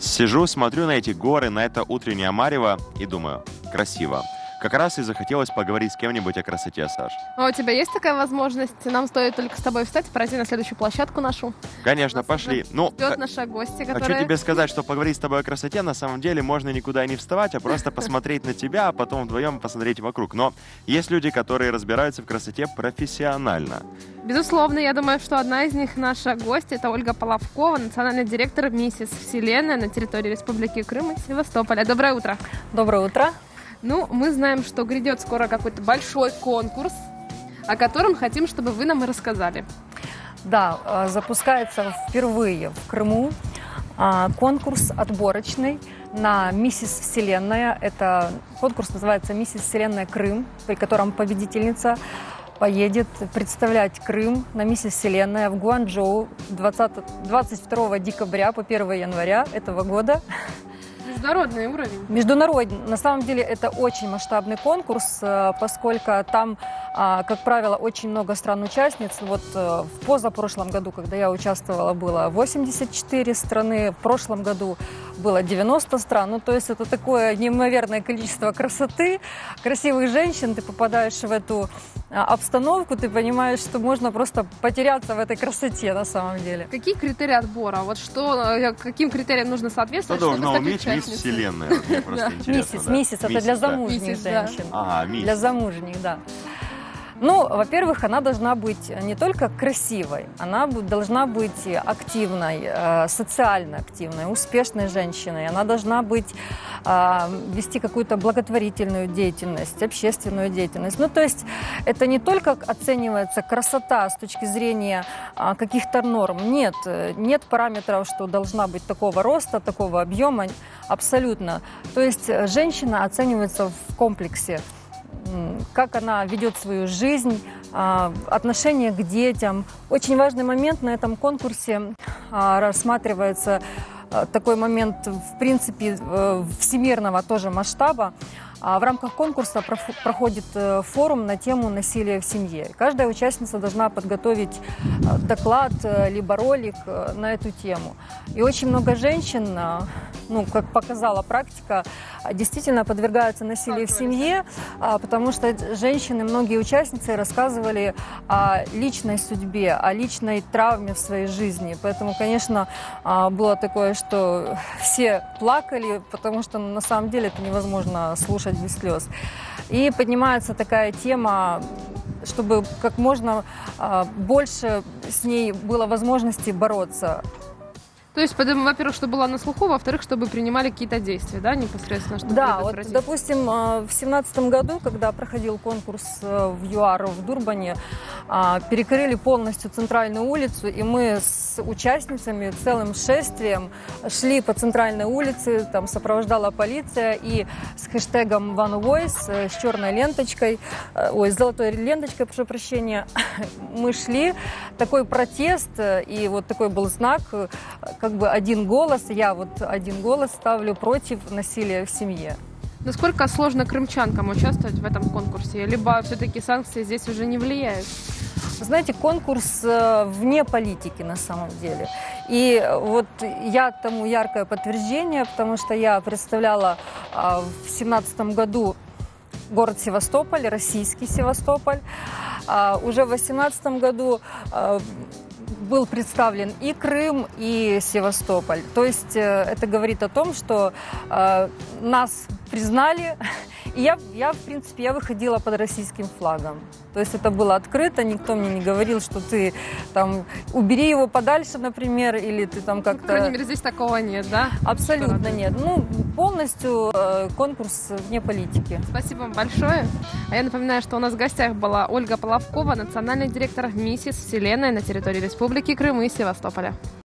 Сижу, смотрю на эти горы, на это утреннее марево и думаю, красиво. Как раз и захотелось поговорить с кем-нибудь о красоте, Саш. А у тебя есть такая возможность? Нам стоит только с тобой встать и пройти на следующую площадку нашу. Конечно, Нас пошли. Ну, Ждет х- наша гостья, хочу которая... тебе сказать, что поговорить с тобой о красоте на самом деле можно никуда не вставать, а просто посмотреть на тебя, а потом вдвоем посмотреть вокруг. Но есть люди, которые разбираются в красоте профессионально. Безусловно, я думаю, что одна из них наша гостья, это Ольга Половкова, национальный директор «Миссис Вселенная» на территории Республики Крым и Севастополя. Доброе утро. Доброе утро. Ну, мы знаем, что грядет скоро какой-то большой конкурс, о котором хотим, чтобы вы нам и рассказали. Да, э, запускается впервые в Крыму а, конкурс отборочный на «Миссис Вселенная». Это конкурс называется «Миссис Вселенная Крым», при котором победительница поедет представлять Крым на «Миссис Вселенная» в Гуанчжоу 20 22 декабря по 1 января этого года. Международный уровень. Международный. На самом деле это очень масштабный конкурс, э, поскольку там, а, как правило, очень много стран-участниц. Вот э, в позапрошлом году, когда я участвовала, было 84 страны, в прошлом году было 90 стран. Ну, то есть это такое неимоверное количество красоты, красивых женщин. Ты попадаешь в эту обстановку, ты понимаешь, что можно просто потеряться в этой красоте на самом деле. Какие критерии отбора? Вот что, э, каким критериям нужно Что соответствовать, чтобы должна уметь мисс? Вселенная? Вот Мне просто интересно. Месяц, да. месяц, это для замужних женщин. Ага, месяц. Для замужних, да. Ну, во-первых, она должна быть не только красивой, она должна быть активной, э, социально активной, успешной женщиной. Она должна быть э, вести какую-то благотворительную деятельность, общественную деятельность. Ну, то есть это не только оценивается красота с точки зрения а, каких-то норм. Нет, э, нет параметров, что должна быть такого роста, такого объема. Абсолютно. То есть э, женщина оценивается в комплексе как она ведет свою жизнь, а, отношение к детям. Очень важный момент на этом конкурсе а, рассматривается а, такой момент, в принципе, э, всемирного тоже масштаба. В рамках конкурса проходит э, форум на тему насилия в семье. Каждая участница должна подготовить э, доклад либо ролик на эту тему. И очень много женщин, ну, как показала практика, действительно подвергаются насилию в семье, а, потому что женщины, многие участницы рассказывали о личной судьбе, о личной травме в своей жизни. Поэтому, конечно, а, было такое, что все плакали, потому что на самом деле это невозможно слушать без слез. И поднимается такая тема, чтобы как можно а, больше с ней было возможности бороться. То есть, во-первых, чтобы было на слуху, во-вторых, чтобы принимали какие-то действия, да, непосредственно, чтобы Да, вот, допустим, э, в семнадцатом году, когда проходил конкурс э, в ЮАР в Дурбане, а, перекрыли полностью центральную улицу, и мы с участницами целым шествием шли по центральной улице, там сопровождала полиция, и с хэштегом One Voice, э, с черной ленточкой, ой, с золотой ленточкой, прошу прощения, мы шли, такой протест, и вот такой был знак, как бы один голос, я вот один голос ставлю против насилия в семье. Насколько сложно крымчанкам участвовать в этом конкурсе? Либо все-таки санкции здесь уже не влияют? Знаете, конкурс э, вне политики на самом деле. И вот я тому яркое подтверждение, потому что я представляла а, в семнадцатом году город Севастополь, российский Севастополь. А, Уже в восемнадцатом году а, был представлен и Крым, и Севастополь. То есть э, это говорит о том, что э, нас признали. И я, я, в принципе, я выходила под российским флагом. То есть это было открыто, никто мне не говорил, что ты там убери его подальше, например, или ты там Ну, по крайней как-то... мере, здесь такого нет, да? Абсолютно нет. Ну, полностью э, конкурс вне политики. Спасибо вам большое. А я напоминаю, что у нас в гостях была Ольга Половкова, национальный директор «Миссис Вселенная» на территории Республики Крым и Севастополя.